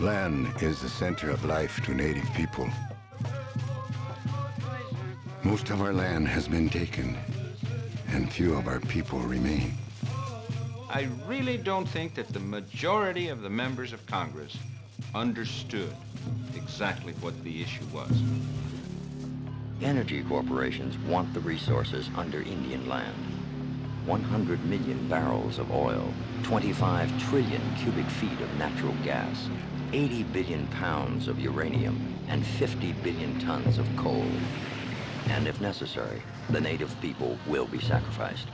Land is the center of life to native people. Most of our land has been taken, and few of our people remain. I really don't think that the majority of the members of Congress understood exactly what the issue was. Energy corporations want the resources under Indian land. 100 million barrels of oil, 25 trillion cubic feet of natural gas, 80 billion pounds of uranium, and 50 billion tons of coal. And if necessary, the native people will be sacrificed.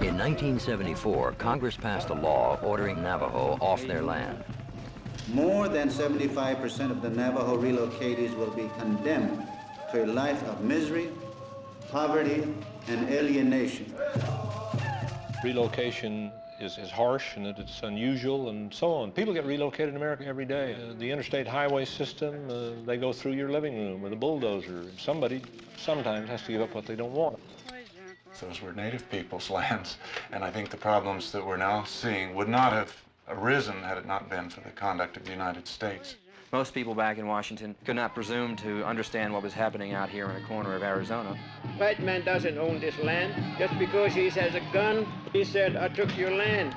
In 1974, Congress passed a law ordering Navajo off their land. More than 75% of the Navajo relocatees will be condemned to a life of misery, poverty, and alienation. Relocation is, is harsh and it's unusual and so on. People get relocated in America every day. Uh, the interstate highway system, uh, they go through your living room with a bulldozer. Somebody sometimes has to give up what they don't want. Those were native people's lands, and I think the problems that we're now seeing would not have arisen had it not been for the conduct of the United States. Most people back in Washington could not presume to understand what was happening out here in a corner of Arizona. White man doesn't own this land. Just because he has a gun, he said, I took your land.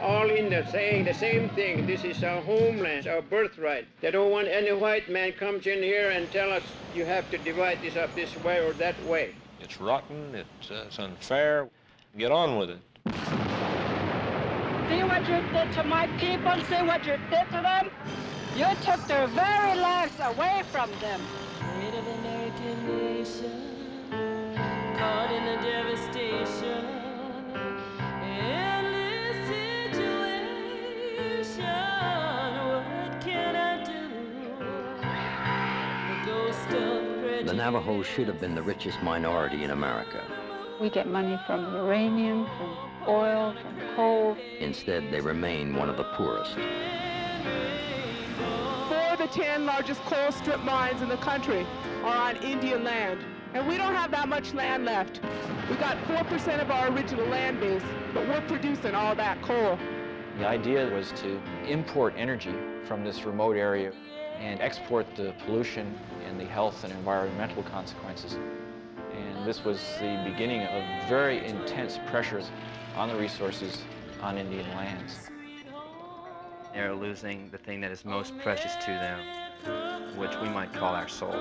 All in there saying the same thing. This is our homeland, our birthright. They don't want any white man comes in here and tell us you have to divide this up this way or that way. It's rotten, it's, uh, it's unfair. Get on with it. See what you did to my people? See what you did to them? You took their very lives away from them. Native American nation, caught in the devastation. Endless situation. What can I do? The ghost of The Navajos should have been the richest minority in America. We get money from uranium, from oil, from coal. Instead, they remain one of the poorest. The 10 largest coal strip mines in the country are on Indian land. And we don't have that much land left. We've got 4% of our original land base, but we're producing all that coal. The idea was to import energy from this remote area and export the pollution and the health and environmental consequences. And this was the beginning of very intense pressures on the resources on Indian lands. They are losing the thing that is most precious to them, which we might call our soul.